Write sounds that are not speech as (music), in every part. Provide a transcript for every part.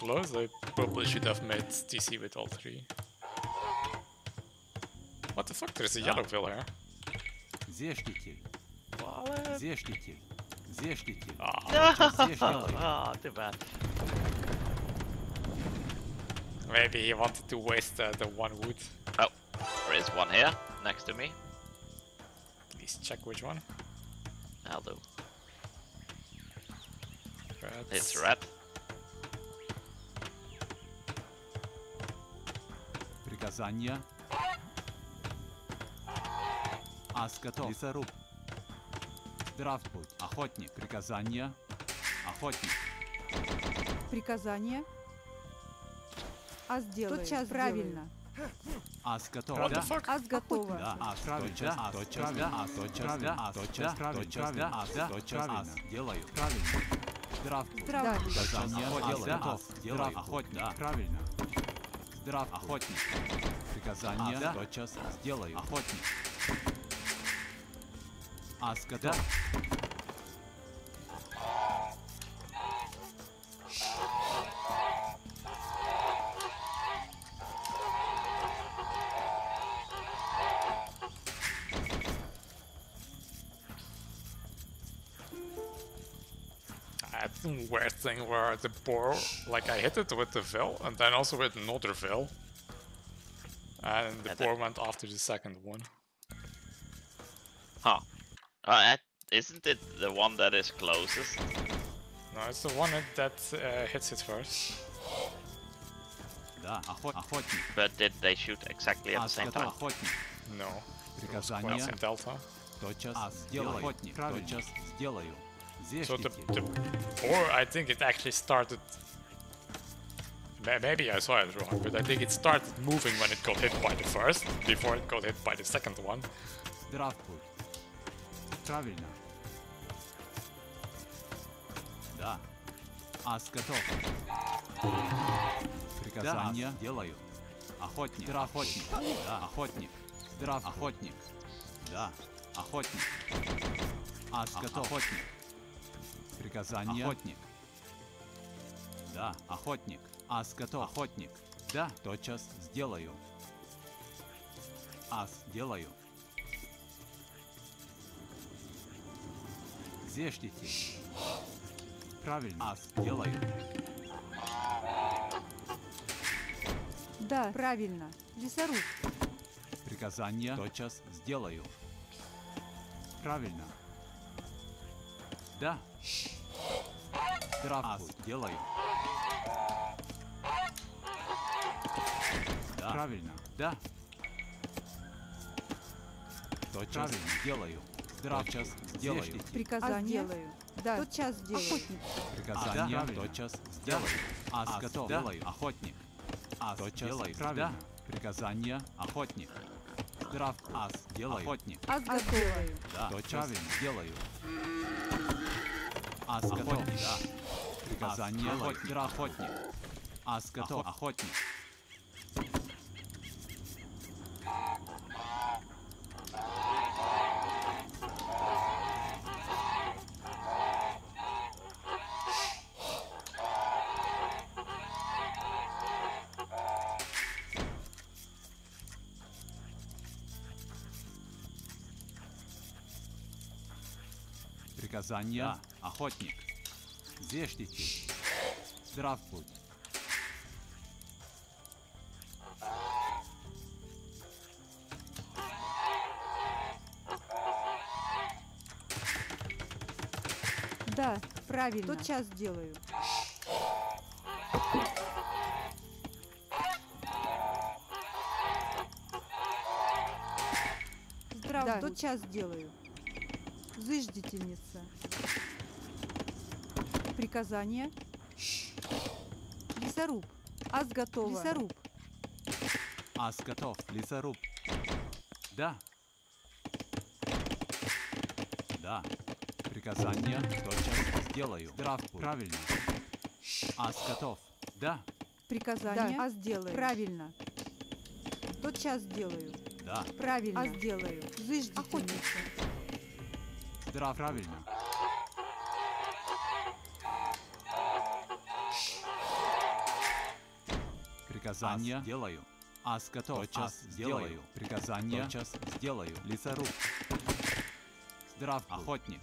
close, I probably should have made TC with all three. What the fuck, there's a yellow pill here. Sehr sticky. Wallet? Sehr sticky. Sehr sticky. Oh, no. Sehr too bad. Maybe he wanted to waste uh, the one wood. Oh, there is one here, next to me. Please check which one. I'll do. Reds. It's red. Приказания. Ас готов. Лесоруб. Здравствуй. Охотник. Приказания. Охотник. Приказание. А сделаю. Тотчас Правильно. Ас готов. What Да. Ас готово. Да, ас правильно. Да, тотчас, да, ас тотчас, тотчас, да, ас тотчас, ас делаю. Правильно. Здравствуй. Здравствуй. Приказания. Ас делаю. готов. Делаю. Охотник. Да. Правильно. Здрав. Охотник. Приказания. Да. Тотчас сделаю. Охотник. Ас готов. thing where the boar, like I hit it with the veil and then also with another veil. And the And boar went after the second one. Huh. Uh, at- isn't it the one that is closest? No, it's the one that uh, hits it first. Да. Охот- Охотник. But did they shoot exactly at the Ас same готов. time? Охотник. No. It was Приказания. quite some delta. Тотчас сделаю. Охотник. Тотчас сделаю. So the, Зештитель. the boar, I think it actually started. ma- Maybe I saw it wrong, but I think it started moving when it got hit by the first, before it got hit by the second one. Здравствуй. Правильно. Да. Ас готов. Приказания делаю. Охотник. Здрав охотник. Да, охотник. Здрав охотник. Да, охотник. Ас готов. Охотник. Приказания. Охотник. Да, охотник. Ас готов. Охотник. Да, тотчас сделаю. Ас делаю. Зештите. Правильно. Ас делаю. Да, правильно. Лесоруб. Приказания тотчас сделаю. Правильно. Да. Здравствуй. Ас делаю. Да. Правильно. Да. Тотчас Правильно. делаю. Тотчас сделаю. А Приказание. сделаю. Да. Тотчас сделаю. Охотник. Приказания тотчас сделаю. Ас готов. Делаю. Охотник. Ас тотчас делаю. Правильно. Приказания охотник. Здрав. Ас делаю. Охотник. Ас А готов. сделаю. Да, тотчас сделаю. Ас готов. Да. Приказание охотник. охотник. Ас готов. Охотник. Приказание охотник. Зештите. Здравствуй. Да, правильно. Тотчас сделаю. Здрав. Да. Тотчас сделаю. Зыждительница. Приказание. Лесоруб. Ас готова. Лесоруб. Ас готов. Лесоруб. Да. Да. Приказание тотчас сделаю. Здравствуй. Правильно. Ас готов. Да. Приказание. Да. Ас сделаю. Правильно. Тотчас сделаю. Да. Правильно. Ас сделаю. Зыждительница. Здрав. Правильно. Приказание сделаю. Ас готов. Тотчас сделаю. Приказание. Тотчас сделаю. Лесоруб. Здрав, охотник.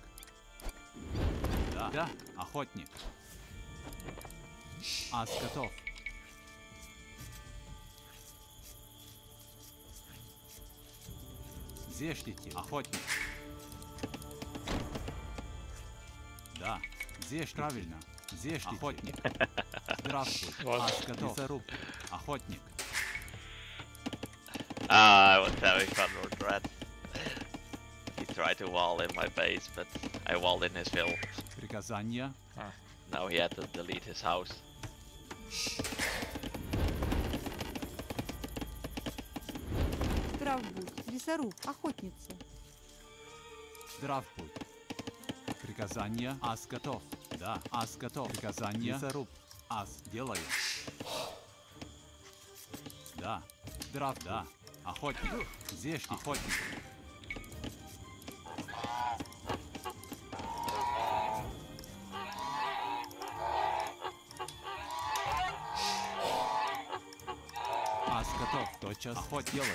Да, да, охотник. Ас готов. Зештите, охотник. Да, зеш правильно. Зештите. Охотник. Здравствуй. (laughs) Ас готов. Лесоруб. Охотник. Ah, I was having fun with Red. He tried to wall in my base, but I walled in his hill. Приказание. Now he had to delete his house. Здрав будь. Лесоруб. Охотница. Здрав будь. Приказание. Ас готов. Да, ас готов. Приказание. Лесоруб. Ас делаю. Да. Здрав, да. Охотник. Здесь охотник. Ас готов. Тотчас. Охот делаю.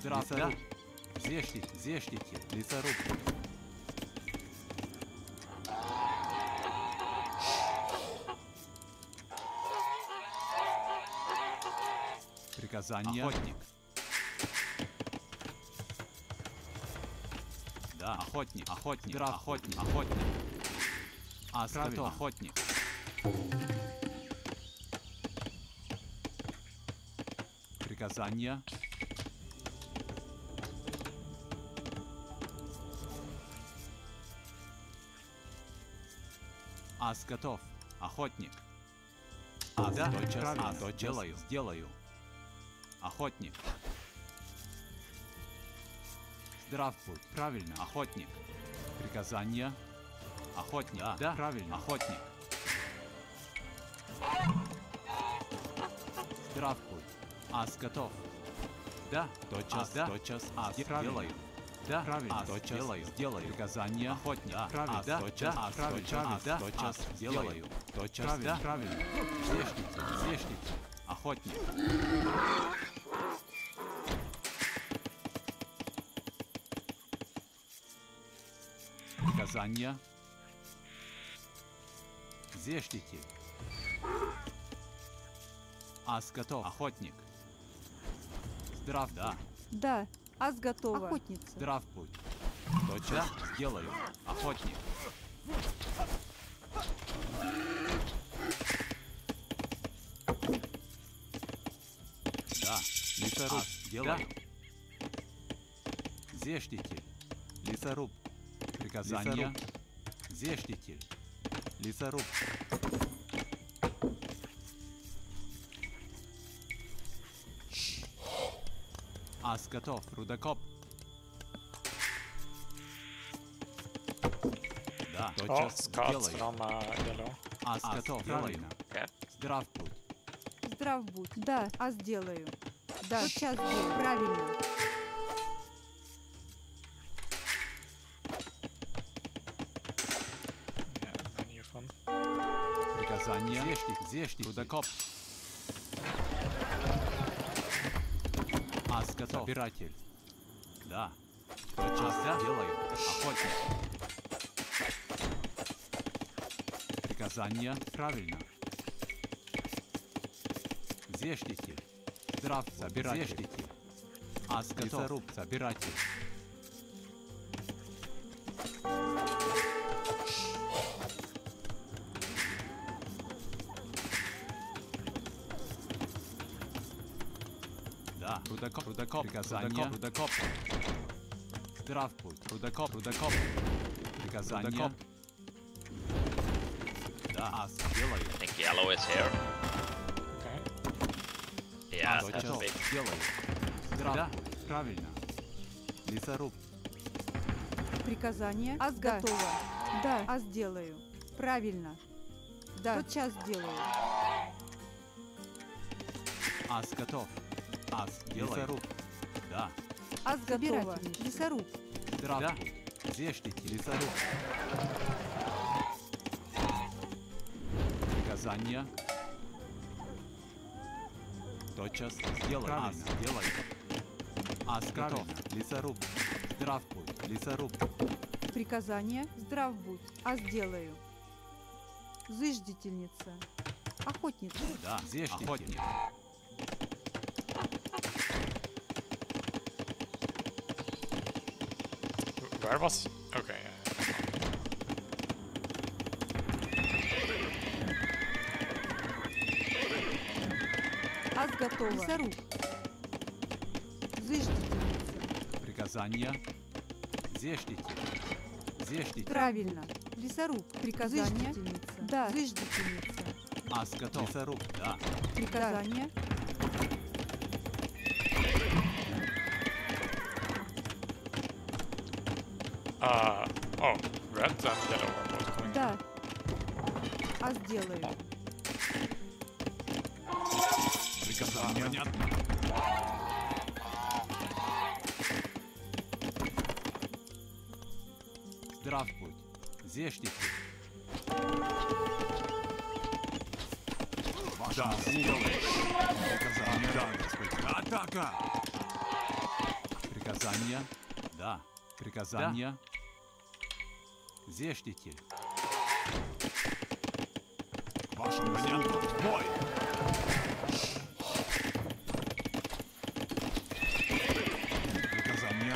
Здрав, да. Зештите, зештите, лесоруб. Приказание. Охотник. Да, охотник, охотник, Здрав, охотник, охотник. Ас готов, охотник. Приказание. Ас готов. Охотник. Ас Да, тотчас, ас тотчас сделаю. Сделаю. Охотник. Здрав будь. Правильно, охотник. Приказание. Охотник. Да, да, правильно, охотник. Здрав будь. Ас готов. Да, тотчас, да, тотчас, ас делаю. Да, правильно, тотчас делаю. Сделаю. Приказание. Охотник. Да, правильно, да, тотчас, ас, правильно, да, тотчас делаю. Тотчас, да, правильно. Зешните, зешните. Охотник. Приказание. Зештите. Ас готов. Охотник. Здрав, да. Да. Ас готова. Охотница. Здрав будь. Тотчас сделаю. Охотник. Да, лесоруб. делаю. Зештитель. Лесоруб. Приказание. Зештитель. Лесоруб. Ас готов. Рудокоп. Да, тотчас сделаю. from uh, yellow. Ас готов. Правильно. Okay. Здрав будь. Здрав будь. Да. Ас делаю. Да. Сейчас делаю. Правильно. Приказание. Зештик, зештик. Рудокоп. Ас готов. Собиратель. Да. Тотчас да? делаю. Охотник. Приказание. Правильно. Зештитель. Здрав. Собиратель. Зештитель. Ас готов. Лесоруб. Собиратель. Рудокоп, рудокоп, приказание, рудокоп. Здрав будь, рудокоп, рудокоп. Приказание. Рудокоп. Да, ас, делаю. I think yellow is here. Okay. Yeah, ас, that's big. Здрав да, правильно. Лесоруб. Приказание. Ас Да. готова. Да. Ас делаю. Правильно. Да. Тотчас делаю. Ас готов. Ас, делаю. Лесоруб. Да, Ас готова. Лесоруб. здрав да. будь. Зештите, лесоруб. Приказание. Тотчас сделай. Ас, делай. Ас готов. Лесоруб. Здравствуй, лесоруб. Приказание. Здрав будь. А сделаю. Зыждительница. Охотница. Да, здесь охотник. Was... Okay. Ас готова. Лесоруб. Зыждительница. Приказание. Зештите. Зештите. Правильно. Лесоруб. Приказание. Да. Зыждительница. Ас готов. Лесоруб. Да. Приказание. Uh, oh, red and yellow are both coming. Да. А сделаю. Приказание. Понятно. Здравствуй. Зештите. Да, сделай. Приказание. Да, господин. Атака! Приказание. Да. Приказание. Зештите. Ваше понятно. Бой! Приказание.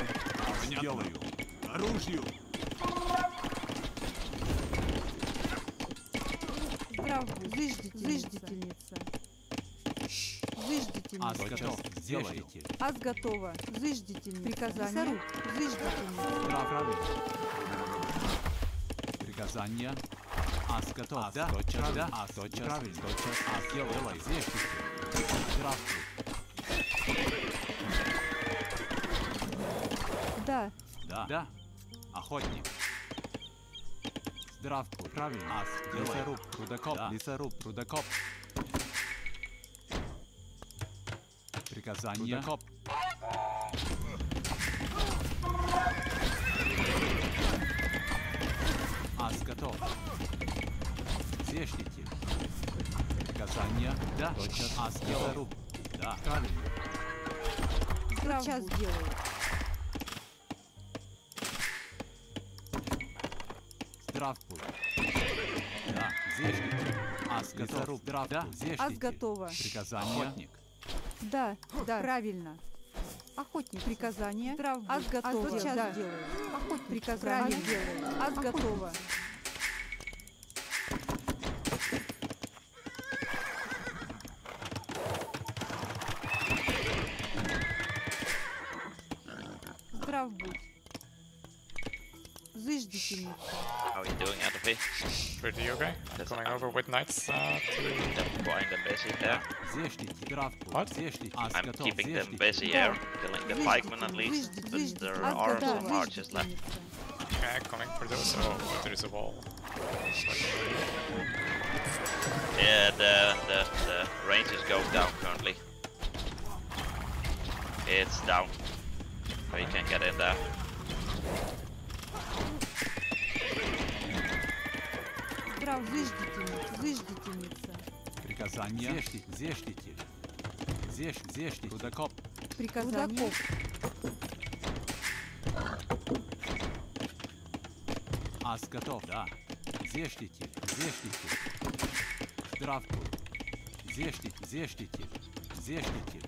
Сделаю. Оружию. Будь. Зыждительница. Зыждительница. готов. Сделайте. Ас готова. Зыждительница. Приказание. Зыждительница. Прав- Правильно. Приказание. Ас готов. А, Ас, да. Тотчас, да. Ас, тотчас. Правильно. Тотчас. Ас, делай. Зештите. Здравствуй. Да. Да. Да. Охотник. Здравствуй. Правильно. Ас, делай. Лесоруб. Рудокоп. Да. Лесоруб. Рудокоп. Приказание. Рудокоп. Готов. Зештите. Приказание. Да. Тотчас. Ас, лесоруб. Да. Правильно. Здрав Сейчас сделаю. Здравствуй. Да, зештите. Ас готов. Здравствуй. Да, зештите. Ас готова. Приказание. Охотник. Да. Да. Правильно. Охотник. Приказание. Здрав будь. Ас готова. вот сейчас да. сделаю. Охотник. Приказание. Правильно. Ас готова. Здрав How are you doing, Adolfi? Pretty okay. That's Coming over with knights uh, to... Buying them busy, yeah. What? I'm keeping them busy, here, Killing the pikemen at least, but there are some archers left. Yeah, coming for those. Oh, there is a wall. Yeah, the, the, the range is going down currently. It's down. So you can get in there. Здрав зыждительница. Зыждительница. Приказание. Зештите. Зештите. Зеш, зештите. Рудокоп. Приказание. Ас готов. Да. Зештите. Зештите. Здравствуй. Зештите. Зештите. Зештите.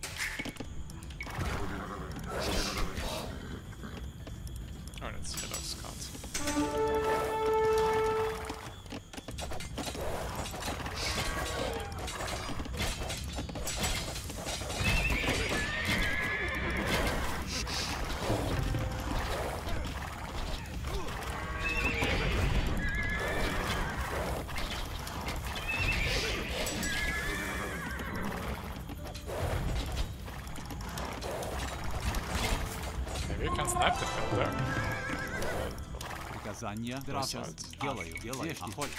Oh, that's Yellow Scott. Внимание, красавец. Делаю, делаю, охотник.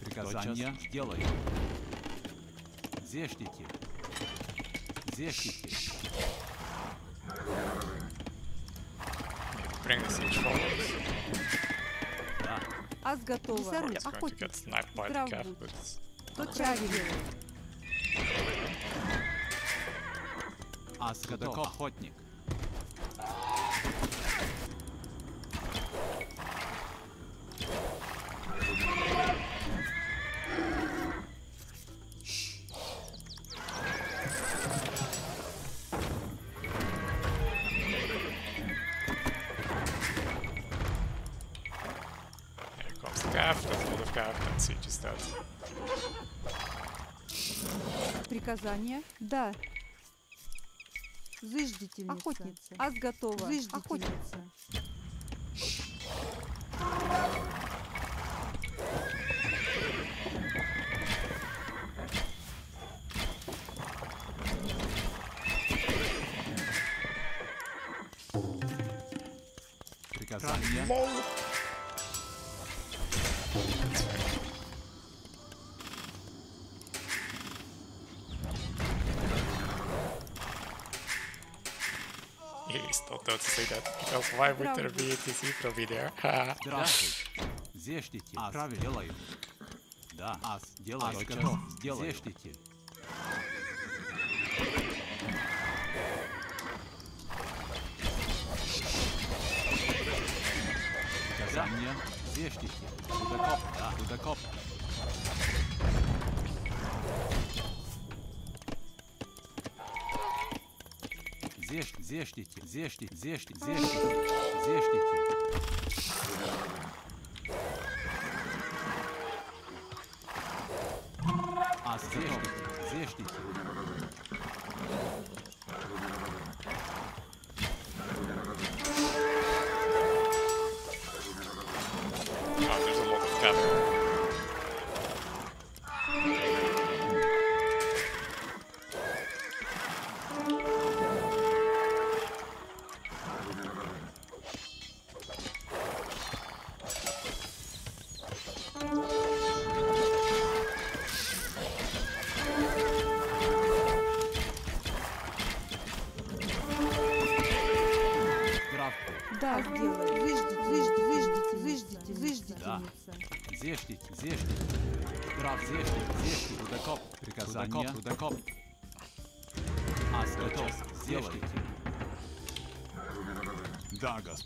Приказание делаю. Зештите. Зештите. Bring the siege forward. Ас готова. Лесоруб, It's going to get охотница. sniped by and siege is dead. Приказание? Да. Зыждительница. Охотница. Ас готова. Зыждительница. Приказания. You if it'll be there? Haha. Здравствуйте. Зештите. Ас делаю. Да. Ас делаю. Ас готов. Сделаю. Зештите. Приказания. Зештите. Да. Рудокоп. Зеш, зештите, зештите, зештите, зештите, зештите.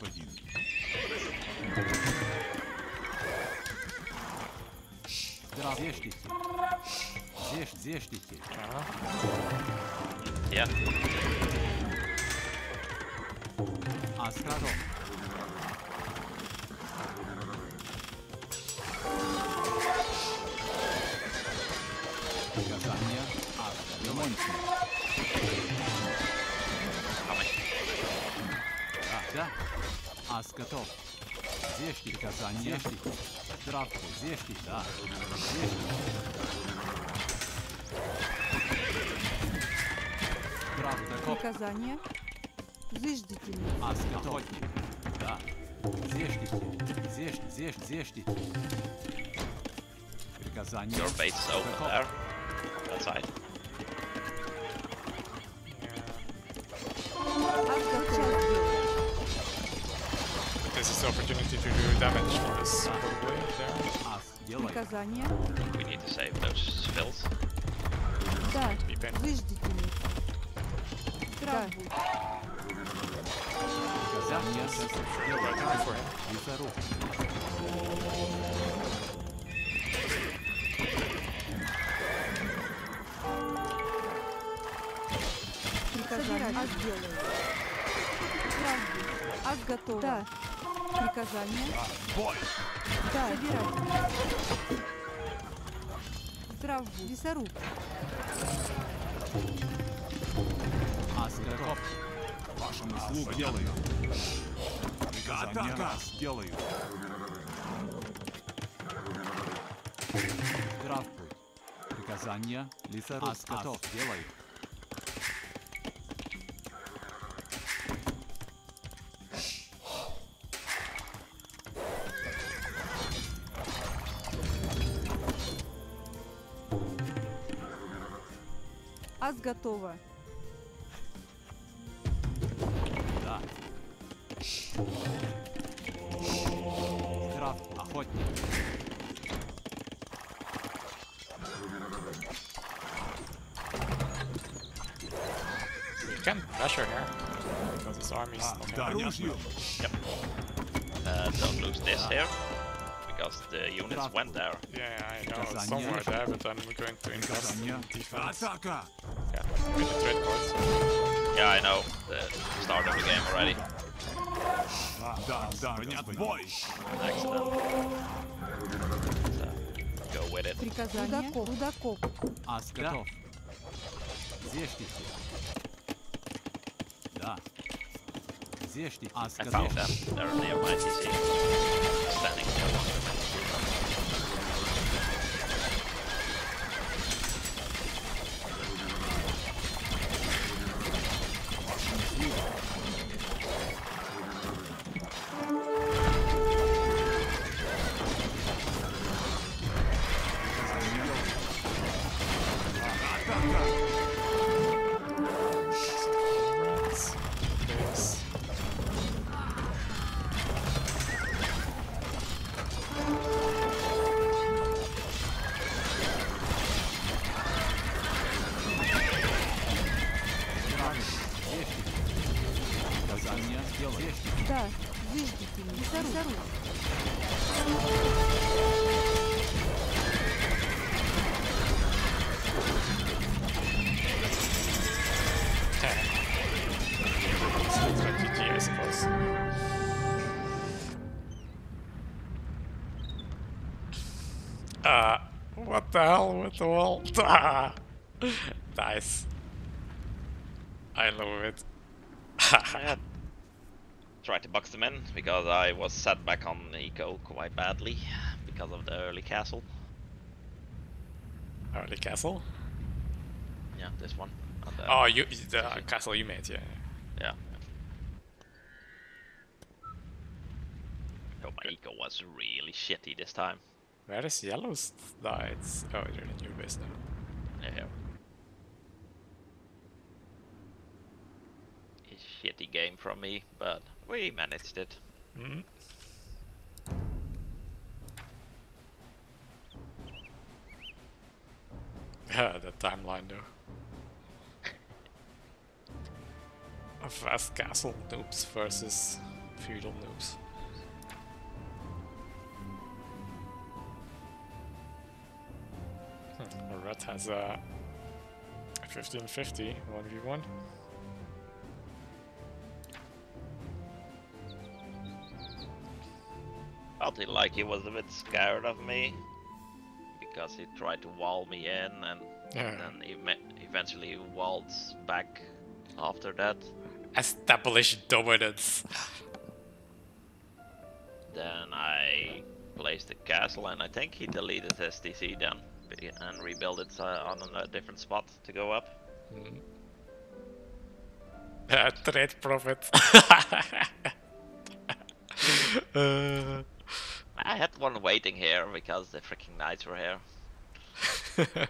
Господин. Здрав, зештите. Зеш, зештите. Yeah. Ас готов. Приказания. Да. Ас готов. Зешьте приказания. Зешьте. Здравствуй. Зешьте. Да. Зешьте. Здравствуй. Коп. Приказание? Зыждительница. Ас охотник. Да. Зешьте. Зешьте. Зешьте. Зешьте. Приказание. Your base is open Коп. there. Outside. Ас готов. This is the opportunity to do damage for us, probably, there. Приказание? We need to save those fills. Да. Pen- Зыждительница. Здравствуй. Приказание. Приказание. Ас делаю. Здравствуй. Ас готова. Да. Приказание? Бой! Да. Собирать. Здравствуй. Лесоруб. Ас готов. Вашему услугу делаю. Приказания раз делаю. Здравствуй. Приказание. Лесоруб. Ас готов. Делай. Ас готово. Да. Крафт. Охотник. You can pressure here. Because his army's А, not да, gonna- ружье. Uh, don't lose this here. Because the units went there. Yeah, I know, Because it's I somewhere knew- there, but I'm going to invest in Приказание. defense. Атака! Yeah, with the trade cards. Yeah, I know. The start of the game already. Да, да, да, господин. Бой! Excellent. So, go with it. Приказание. Рудокоп. Рудокоп. Ас готов. Зешките. Да. Зешките. Ас I готов. found them. They're near my TC. Standing there. The hell with the wall? (laughs) Nice. I love it. (laughs) Tried to box them in because I was set back on eco quite badly because of the early castle. Early castle? Yeah, this one. Uh, Oh, you the castle you made, yeah. yeah. Oh, my eco was really shitty this time. Where is yellows die? It's oh, you're in your base now. Yeah. A shitty game from me, but we managed it. Hmm. Yeah, (laughs) the timeline though. (laughs) A fast castle noobs versus feudal noobs. Red has a 1550 1v1. Felt like he was a bit scared of me because he tried to wall me in and Yeah. then he eventually waltz back after that. Establish dominance. Then I placed the castle and I think he deleted his TC then and rebuild it uh, on a different spot to go up. Uh, trade profit. (laughs) uh, I had one waiting here because the freaking knights were here. (laughs)